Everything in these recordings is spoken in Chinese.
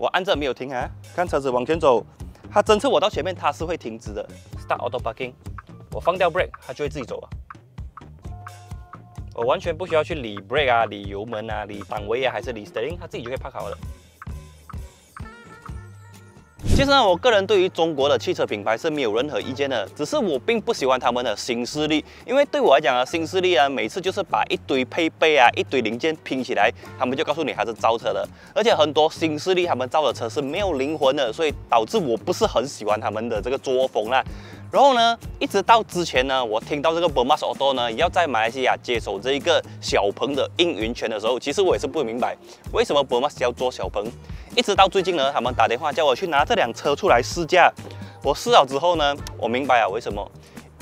我按着没有停啊，看车子往前走，它侦测我到前面，它是会停止的。Start auto parking，我放掉 brake，它就会自己走了。我完全不需要去理 brake 啊，理油门啊，理档位啊，还是理 steering，它自己就会拍好了。其实呢，我个人对于中国的汽车品牌是没有任何意见的，只是我并不喜欢他们的新势力，因为对我来讲啊，新势力啊，每次就是把一堆配备啊、一堆零件拼起来，他们就告诉你还是造车的，而且很多新势力他们造的车是没有灵魂的，所以导致我不是很喜欢他们的这个作风啦。然后呢，一直到之前呢，我听到这个 Bermas Auto 呢要在马来西亚接手这一个小鹏的应云权的时候，其实我也是不明白为什么 Bermas 要做小鹏。一直到最近呢，他们打电话叫我去拿这辆车出来试驾。我试了之后呢，我明白了为什么，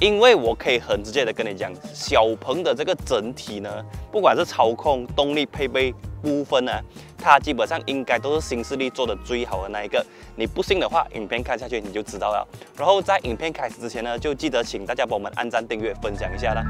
因为我可以很直接的跟你讲，小鹏的这个整体呢，不管是操控、动力、配备部分呢，它基本上应该都是新势力做的最好的那一个。你不信的话，影片看下去你就知道了。然后在影片开始之前呢，就记得请大家帮我们按赞、订阅、分享一下啦。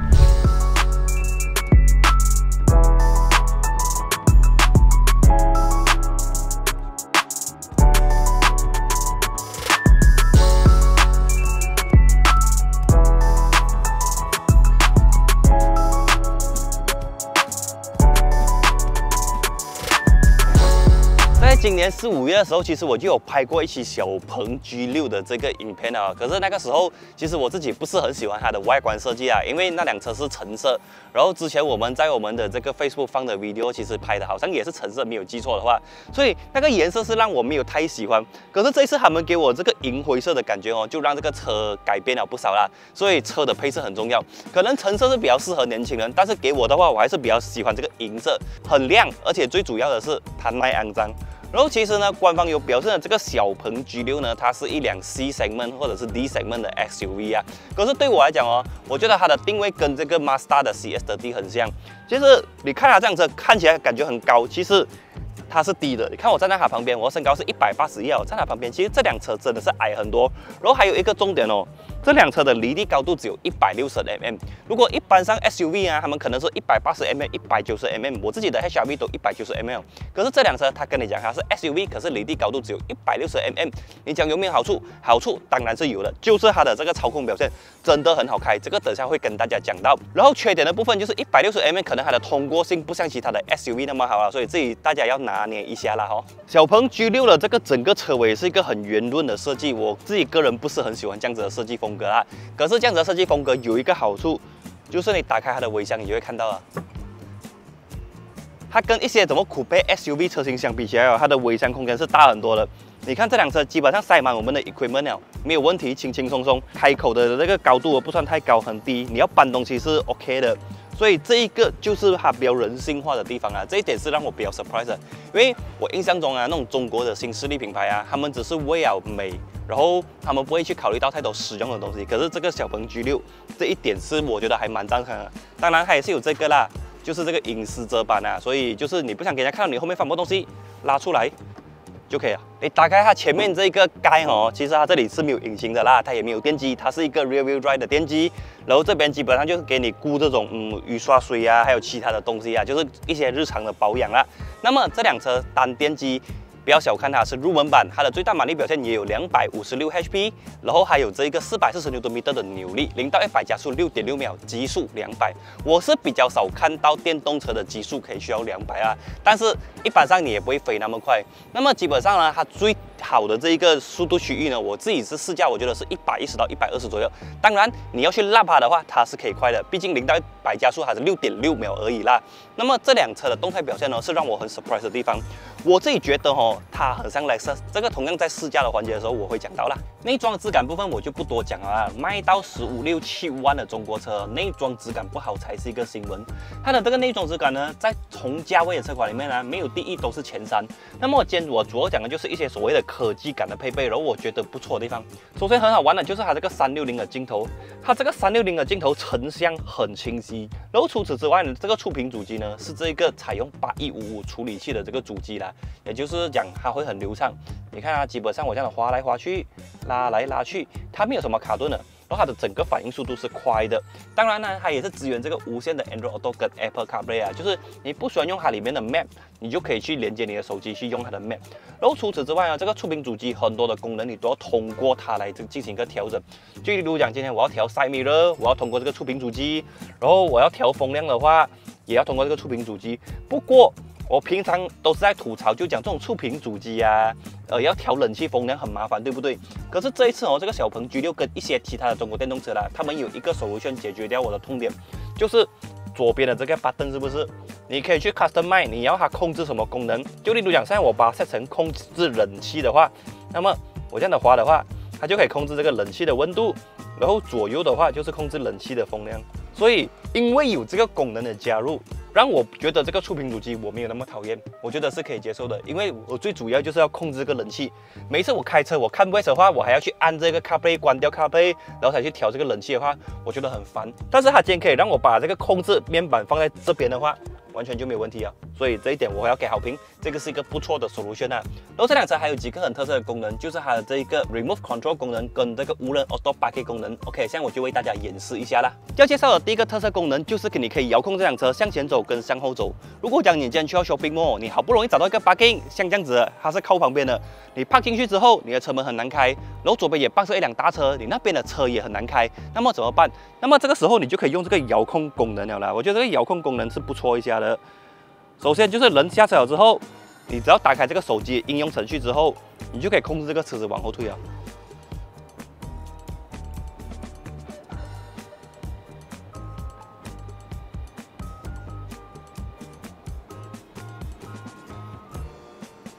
今年四五月的时候，其实我就有拍过一期小鹏 G6 的这个影片啊。可是那个时候，其实我自己不是很喜欢它的外观设计啊，因为那辆车是橙色。然后之前我们在我们的这个 Facebook 放的 video，其实拍的好像也是橙色，没有记错的话。所以那个颜色是让我没有太喜欢。可是这一次他们给我这个银灰色的感觉哦，就让这个车改变了不少啦。所以车的配色很重要，可能橙色是比较适合年轻人，但是给我的话，我还是比较喜欢这个银色，很亮，而且最主要的是它耐肮脏。然后其实呢，官方有表示呢，这个小鹏 G6 呢，它是一辆 C segment 或者是 D segment 的 SUV 啊。可是对我来讲哦，我觉得它的定位跟这个 Mazda 的 CS 的 D 很像。其实你看它这辆车看起来感觉很高，其实它是低的。你看我站在它旁边，我身高是一百八十一，我站它旁边，其实这辆车真的是矮很多。然后还有一个重点哦。这辆车的离地高度只有一百六十 mm，如果一般上 SUV 啊，他们可能是一百八十 mm、一百九十 mm，我自己的 HRV 都一百九十 mm，可是这辆车它跟你讲它是 SUV，可是离地高度只有一百六十 mm，你讲有没有好处？好处当然是有的，就是它的这个操控表现真的很好开，这个等下会跟大家讲到。然后缺点的部分就是一百六十 mm 可能它的通过性不像其他的 SUV 那么好啊，所以自己大家要拿捏一下啦哈。小鹏 G6 的这个整个车尾是一个很圆润的设计，我自己个人不是很喜欢这样子的设计风。风格啊，可是这样子的设计风格有一个好处，就是你打开它的尾箱，你就会看到啊，它跟一些什么酷配 SUV 车型相比起来哦，它的尾箱空间是大很多的。你看这辆车基本上塞满我们的 equipment 了，没有问题，轻轻松松。开口的这个高度不算太高，很低，你要搬东西是 OK 的。所以这一个就是它比较人性化的地方啊，这一点是让我比较 surprise 的。因为我印象中啊，那种中国的新势力品牌啊，他们只是为了美。然后他们不会去考虑到太多实用的东西，可是这个小鹏 G6 这一点是我觉得还蛮赞成的。当然它也是有这个啦，就是这个隐私遮板啊，所以就是你不想给人家看到你后面放什么东西，拉出来就可以了。你打开它前面这一个盖哦，其实它这里是没有引擎的啦，它也没有电机，它是一个 rear wheel drive 的电机。然后这边基本上就是给你估这种嗯雨刷水啊，还有其他的东西啊，就是一些日常的保养啦。那么这辆车单电机。不要小看它，是入门版，它的最大马力表现也有两百五十六 HP，然后还有这一个四百四十牛顿米的扭力，零到一百加速六点六秒，极速两百。我是比较少看到电动车的极速可以需要两百啊，但是一般上你也不会飞那么快。那么基本上呢，它最好的这一个速度区域呢，我自己是试驾，我觉得是一百一十到一百二十左右。当然你要去拉它的话，它是可以快的，毕竟零到一百加速还是六点六秒而已啦。那么这辆车的动态表现呢，是让我很 surprise 的地方。我自己觉得哦，它很像 Lexus，。这个同样在试驾的环节的时候，我会讲到啦。内装质感部分我就不多讲了。卖到十五六七万的中国车，内装质感不好才是一个新闻。它的这个内装质感呢，在同价位的车款里面呢，没有第一都是前三。那么我今天我主要讲的就是一些所谓的科技感的配备，然后我觉得不错的地方。首先很好玩的就是它这个三六零的镜头，它这个三六零的镜头成像很清晰。然后除此之外呢，这个触屏主机呢是这个采用八一五五处理器的这个主机啦。也就是讲，它会很流畅。你看它基本上我这样滑来滑去，拉来拉去，它没有什么卡顿的。然后它的整个反应速度是快的。当然呢，它也是支援这个无线的 Android Auto 跟 Apple CarPlay 啊，就是你不喜欢用它里面的 Map，你就可以去连接你的手机去用它的 Map。然后除此之外呢，这个触屏主机很多的功能你都要通过它来进行一个调整。就例如讲，今天我要调 Side Mirror，我要通过这个触屏主机；然后我要调风量的话，也要通过这个触屏主机。不过我平常都是在吐槽，就讲这种触屏主机啊，呃，要调冷气风量很麻烦，对不对？可是这一次哦，这个小鹏 G6 跟一些其他的中国电动车啦，他们有一个首选解决掉我的痛点，就是左边的这个 button 是不是？你可以去 customize，你要它控制什么功能？就例如讲，现在我把它设成控制冷气的话，那么我这样的滑的话，它就可以控制这个冷气的温度，然后左右的话就是控制冷气的风量。所以因为有这个功能的加入。让我觉得这个触屏主机我没有那么讨厌，我觉得是可以接受的，因为我最主要就是要控制这个冷气。每次我开车我看 w a 的话，我还要去按这个 CarPlay 关掉 CarPlay，然后才去调这个冷气的话，我觉得很烦。但是它今天可以让我把这个控制面板放在这边的话。完全就没有问题啊，所以这一点我要给好评，这个是一个不错的 solution 啊。然后这辆车还有几个很特色的功能，就是它的这一个 remove control 功能跟这个无人 auto parking 功能。OK，现在我就为大家演示一下啦。要介绍的第一个特色功能就是给你可以遥控这辆车向前走跟向后走。如果讲你今天去到 shopping mall，你好不容易找到一个 parking，像这样子，它是靠旁边的，你 park 进去之后，你的车门很难开，然后左边也伴着一辆大车，你那边的车也很难开，那么怎么办？那么这个时候你就可以用这个遥控功能了啦。我觉得这个遥控功能是不错一下的。首先就是人下车了之后，你只要打开这个手机应用程序之后，你就可以控制这个车子往后退啊。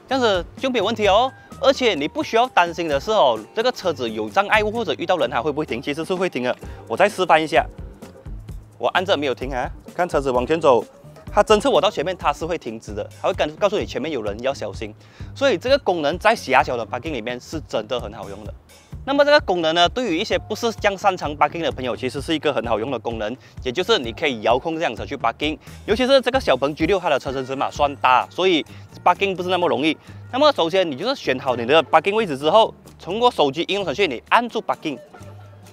这样子就没有问题哦。而且你不需要担心的是哦，这个车子有障碍物或者遇到人它会不会停？其实是会停的。我再示范一下，我按着没有停啊，看车子往前走。它侦测我到前面，它是会停止的，它会告告诉你前面有人要小心。所以这个功能在狭小的 parking 里面是真的很好用的。那么这个功能呢，对于一些不是这样擅长 parking 的朋友，其实是一个很好用的功能。也就是你可以遥控这辆车去 parking，尤其是这个小鹏 G6，它的车身尺码算大，所以 parking 不是那么容易。那么首先你就是选好你的 parking 位置之后，通过手机应用程序你按住 parking，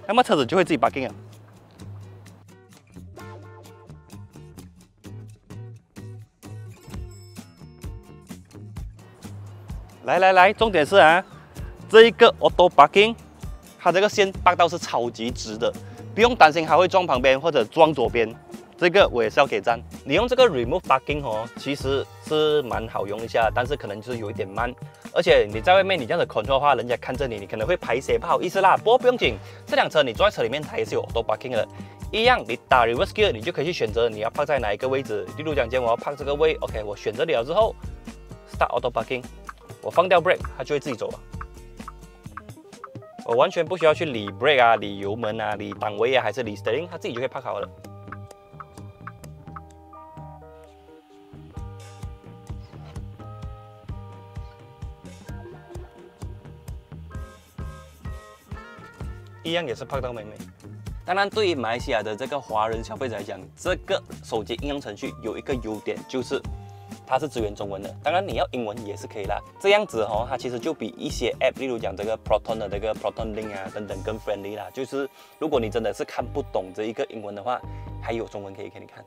那么车子就会自己 parking 了。来来来，重点是啊，这一个 auto parking，它这个线拔到是超级直的，不用担心它会撞旁边或者撞左边，这个我也是要给赞。你用这个 remove parking 哦，其实是蛮好用一下，但是可能就是有一点慢，而且你在外面你这样子 control 的话，人家看着你，你可能会排血，不好意思啦。不过不用紧，这辆车你坐在车里面，它也是有 auto parking 的，一样你打 reverse gear，你就可以去选择你要放在哪一个位置。例如讲，今天我要放这个位，OK，我选择了之后，start auto parking。我放掉 brake，它就会自己走了。我完全不需要去理 brake 啊、理油门啊、理档位啊，还是理 steering，它自己就可以 park 好了。一样也是 park 到美美。当然，对于马来西亚的这个华人消费者来讲，这个手机应用程序有一个优点就是。它是支援中文的，当然你要英文也是可以啦。这样子哦，它其实就比一些 app，例如讲这个 Proton 的这个 Proton Link 啊等等更 friendly 啦。就是如果你真的是看不懂这一个英文的话，还有中文可以给你看。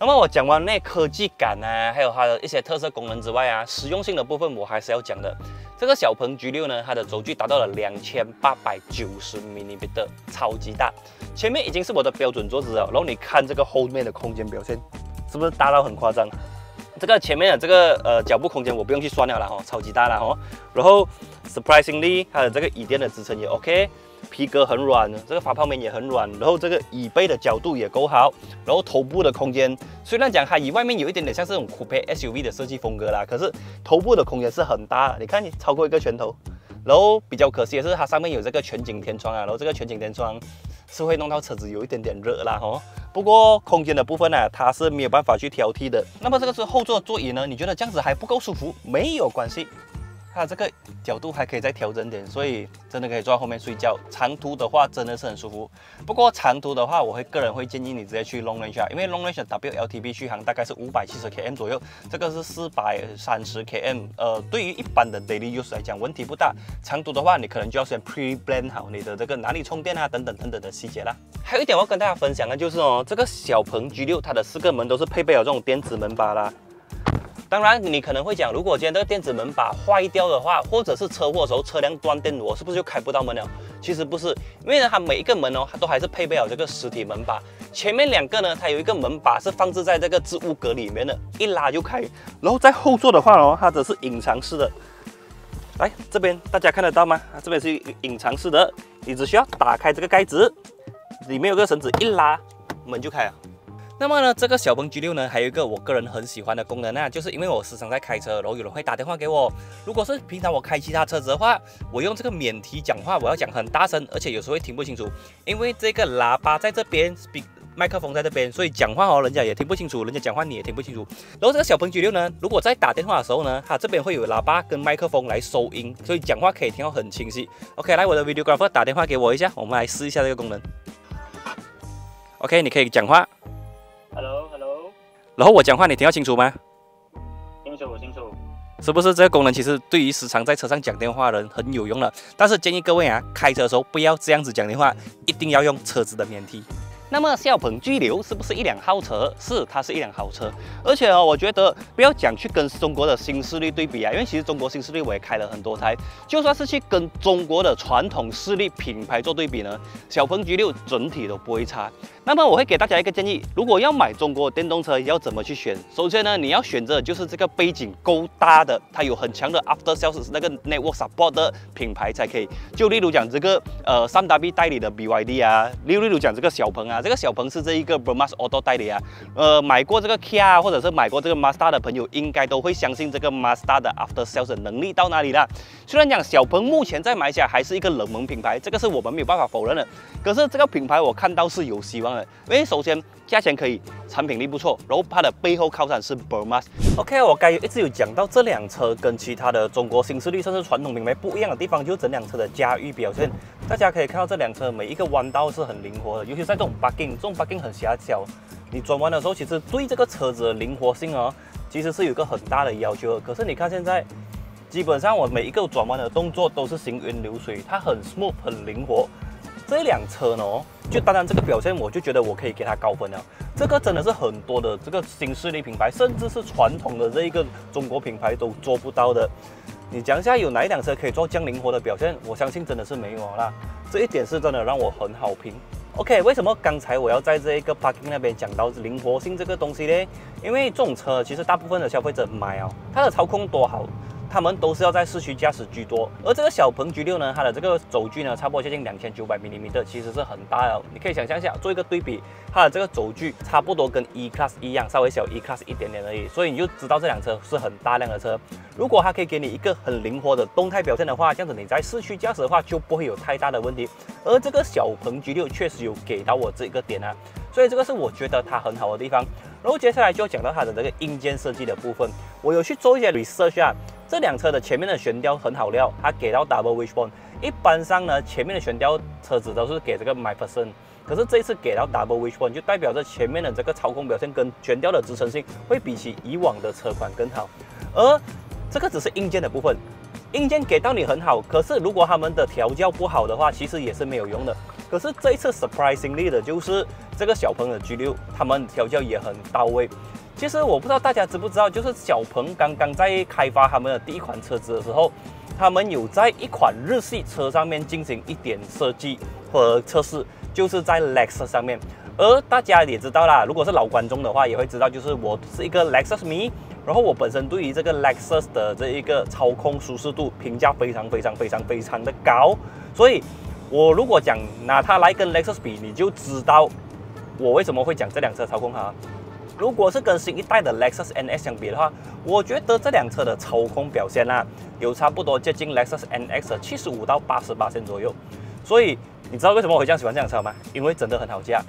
那么我讲完那科技感啊，还有它的一些特色功能之外啊，实用性的部分我还是要讲的。这个小鹏 G6 呢，它的轴距达到了两千八百九十 mm，超级大。前面已经是我的标准桌子了，然后你看这个后面的空间表现，是不是大到很夸张？这个前面的这个呃脚部空间我不用去算了啦哈，超级大了哈。然后 surprisingly 它的这个椅垫的支撑也 OK，皮革很软，这个发泡棉也很软，然后这个椅背的角度也够好，然后头部的空间虽然讲它以外面有一点点像这种酷配 SUV 的设计风格啦，可是头部的空间是很大，你看你超过一个拳头。然后比较可惜的是它上面有这个全景天窗啊，然后这个全景天窗是会弄到车子有一点点热啦哈。不过空间的部分呢，它是没有办法去挑剔的。那么这个是后座座椅呢，你觉得这样子还不够舒服？没有关系，它这个角度还可以再调整点，所以真的可以坐在后面睡觉。长途的话真的是很舒服，不过长途的话，我会个人会建议你直接去 Long Range 啊，因为 Long Range WLTP 续航大概是五百七十 km 左右，这个是四百三十 km，呃，对于一般的 daily use 来讲问题不大。长途的话，你可能就要先 pre plan 好你的这个哪里充电啊，等等等等的细节啦。还有一点我要跟大家分享的就是哦，这个小鹏 G6 它的四个门都是配备了这种电子门把啦。当然，你可能会讲，如果今天这个电子门把坏掉的话，或者是车祸时候车辆断电，我是不是就开不到门了？其实不是，因为呢，它每一个门哦，它都还是配备好这个实体门把。前面两个呢，它有一个门把是放置在这个置物格里面的，一拉就开。然后在后座的话哦，它则是隐藏式的。来这边大家看得到吗？这边是隐藏式的，你只需要打开这个盖子，里面有个绳子，一拉门就开了。那么呢，这个小鹏 G6 呢，还有一个我个人很喜欢的功能呢，就是因为我时常在开车，然后有人会打电话给我。如果是平常我开其他车子的话，我用这个免提讲话，我要讲很大声，而且有时候会听不清楚，因为这个喇叭在这边麦克风在这边，所以讲话哦，人家也听不清楚，人家讲话你也听不清楚。然后这个小鹏 G6 呢，如果在打电话的时候呢，它这边会有喇叭跟麦克风来收音，所以讲话可以听到很清晰。OK，来我的 videographer 打电话给我一下，我们来试一下这个功能。OK，你可以讲话。然后我讲话你听得清楚吗？清楚，清楚。是不是这个功能其实对于时常在车上讲电话的人很有用了？但是建议各位啊，开车的时候不要这样子讲电话，一定要用车子的免提。那么小鹏 G6 是不是一辆好车？是，它是一辆好车。而且哦，我觉得不要讲去跟中国的新势力对比啊，因为其实中国新势力我也开了很多台，就算是去跟中国的传统势力品牌做对比呢，小鹏 G6 整体都不会差。那么我会给大家一个建议，如果要买中国电动车，要怎么去选？首先呢，你要选择就是这个背景够大的，它有很强的 After Sales 那个 Network Support 的品牌才可以。就例如讲这个呃三 W 代理的 BYD 啊，例如例如讲这个小鹏啊，这个小鹏是这一个 Burmas Auto 代理啊。呃，买过这个 Kia 或者是买过这个 Mazda 的朋友，应该都会相信这个 Mazda 的 After Sales 能力到哪里了。虽然讲小鹏目前在马来还是一个冷门品牌，这个是我们没有办法否认的。可是这个品牌我看到是有希望的。因为首先价钱可以，产品力不错，然后它的背后靠山是 Burmas。OK，我刚一直有讲到这辆车跟其他的中国新势力甚至传统品牌不一样的地方，就是整辆车的驾驭表现。大家可以看到这辆车每一个弯道是很灵活的，尤其在这种 bugging，这种 bugging 很狭小，你转弯的时候其实对这个车子的灵活性哦，其实是有一个很大的要求。可是你看现在，基本上我每一个转弯的动作都是行云流水，它很 smooth，很灵活。这辆车呢，就单单这个表现，我就觉得我可以给它高分了。这个真的是很多的这个新势力品牌，甚至是传统的这一个中国品牌都做不到的。你讲一下有哪一辆车可以做这样灵活的表现？我相信真的是没有啦。这一点是真的让我很好评。OK，为什么刚才我要在这一个 parking 那边讲到灵活性这个东西呢？因为这种车其实大部分的消费者买哦，它的操控多好。他们都是要在市区驾驶居多，而这个小鹏 G6 呢，它的这个轴距呢，差不多接近两千九百毫米，其实是很大的。你可以想象一下，做一个对比，它的这个轴距差不多跟 E Class 一样，稍微小 E Class 一点点而已，所以你就知道这辆车是很大量的车。如果它可以给你一个很灵活的动态表现的话，这样子你在市区驾驶的话就不会有太大的问题。而这个小鹏 G6 确实有给到我这个点啊，所以这个是我觉得它很好的地方。然后接下来就讲到它的这个硬件设计的部分，我有去做一些 research 啊。这辆车的前面的悬吊很好料，它给到 double wishbone。一般上呢，前面的悬吊车子都是给这个 m y p e r s o n 可是这一次给到 double wishbone，就代表着前面的这个操控表现跟悬吊的支撑性会比起以往的车款更好。而这个只是硬件的部分，硬件给到你很好，可是如果他们的调教不好的话，其实也是没有用的。可是这一次 surprisingly 的就是这个小鹏的 G6，他们调教也很到位。其实我不知道大家知不知道，就是小鹏刚刚在开发他们的第一款车子的时候，他们有在一款日系车上面进行一点设计和测试，就是在 Lexus 上面。而大家也知道啦，如果是老观众的话，也会知道，就是我是一个 Lexus 迷，然后我本身对于这个 Lexus 的这一个操控舒适度评价非常非常非常非常的高，所以我如果讲拿它来跟 Lexus 比，你就知道我为什么会讲这辆车操控好。如果是跟新一代的 Lexus NX 相比的话，我觉得这辆车的操控表现呢，有差不多接近 Lexus NX 的七十五到八十八左右。所以你知道为什么我会这样喜欢这辆车吗？因为真的很好驾。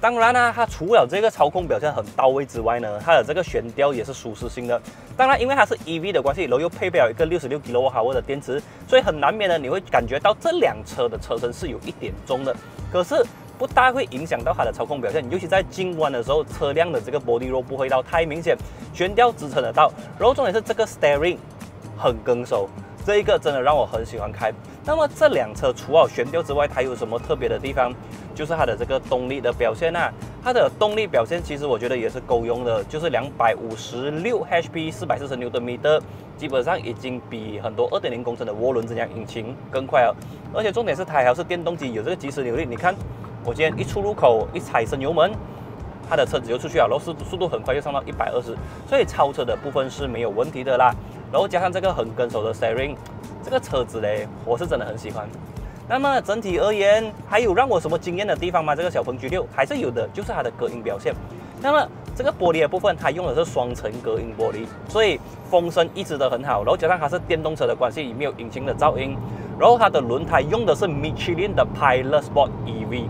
当然啦，它除了这个操控表现很到位之外呢，它的这个悬吊也是舒适性的。当然，因为它是 EV 的关系，然后又配备了一个六十六 kWh 的电池，所以很难免的你会感觉到这辆车的车身是有一点重的。可是不大会影响到它的操控表现，尤其在进弯的时候，车辆的这个 body roll 不会到太明显，悬吊支撑得到。然后重点是这个 steering 很跟手，这一个真的让我很喜欢开。那么这辆车除了悬吊之外，它有什么特别的地方？就是它的这个动力的表现啊，它的动力表现其实我觉得也是够用的，就是两百五十六 HP，四百四十牛顿米的，基本上已经比很多二点零公升的涡轮增压引擎更快了。而且重点是它还是电动机，有这个即时扭力。你看，我今天一出入口一踩升油门，它的车子就出去了，然后速速度很快就上到一百二十，所以超车的部分是没有问题的啦。然后加上这个很跟手的 steering，这个车子嘞，我是真的很喜欢。那么整体而言，还有让我什么惊艳的地方吗？这个小鹏 G6 还是有的，就是它的隔音表现。那么这个玻璃的部分，它用的是双层隔音玻璃，所以风声一直都很好。然后加上它是电动车的关系，也没有引擎的噪音。然后它的轮胎用的是 Michelin 的 Pilot Sport EV，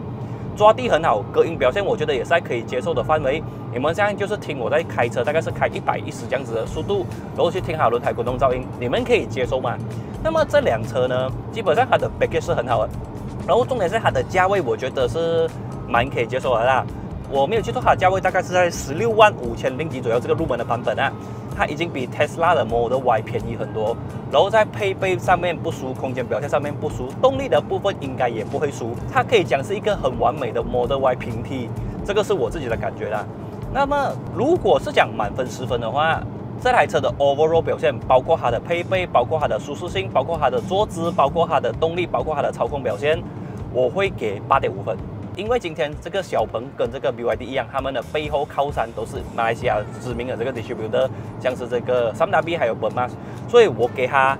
抓地很好，隔音表现我觉得也是在可以接受的范围。你们现在就是听我在开车，大概是开一百一十这样子的速度，然后去听它轮胎滚动噪音，你们可以接受吗？那么这辆车呢，基本上它的 b a c k 是很好的，然后重点是它的价位，我觉得是蛮可以接受的啦。我没有记错，它的价位大概是在十六万五千零几左右，这个入门的版本啊，它已经比 Tesla 的 Model Y 便宜很多。然后在配备上面不输，空间表现上面不输，动力的部分应该也不会输。它可以讲是一个很完美的 Model Y 平替，这个是我自己的感觉啦。那么如果是讲满分十分的话，这台车的 overall 表现，包括它的配备，包括它的舒适性，包括它的坐姿，包括它的动力，包括它的操控表现，我会给八点五分。因为今天这个小鹏跟这个 BYD 一样，他们的背后靠山都是马来西亚知名的这个 distributor，像是这个 3W 还有 b e r m a s 所以我给他，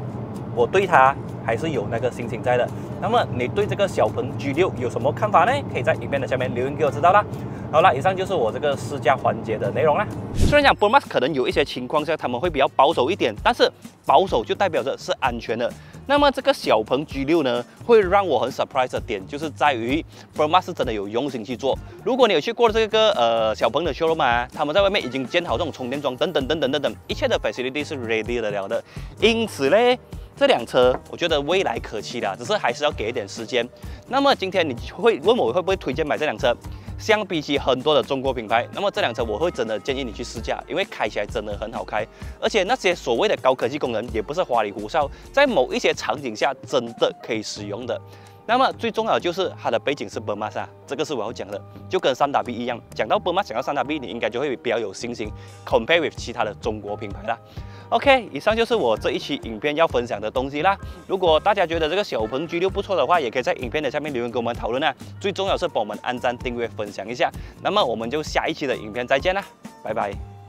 我对他还是有那个心情在的。那么你对这个小鹏 G6 有什么看法呢？可以在影片的下面留言给我知道啦。好了，以上就是我这个试驾环节的内容啦。虽然讲 b r m a s 可能有一些情况下他们会比较保守一点，但是保守就代表着是安全的。那么这个小鹏 G6 呢，会让我很 surprise 的点就是在于 b r m a s 真的有用心去做。如果你有去过这个呃小鹏的 showroom 啊，他们在外面已经建好这种充电桩等等等等等等，一切的 facility 是 ready 的了的。因此嘞。这辆车我觉得未来可期的，只是还是要给一点时间。那么今天你会问我会不会推荐买这辆车？相比起很多的中国品牌，那么这辆车我会真的建议你去试驾，因为开起来真的很好开，而且那些所谓的高科技功能也不是花里胡哨，在某一些场景下真的可以使用的。那么最重要的就是它的背景是奔马啊，这个是我要讲的，就跟三打 B 一样，讲到奔马，讲到三打 B，你应该就会比较有信心，compare with 其他的中国品牌啦。OK，以上就是我这一期影片要分享的东西啦。如果大家觉得这个小鹏 G6 不错的话，也可以在影片的下面留言跟我们讨论啊。最重要是帮我们按赞、订阅、分享一下。那么我们就下一期的影片再见啦，拜拜。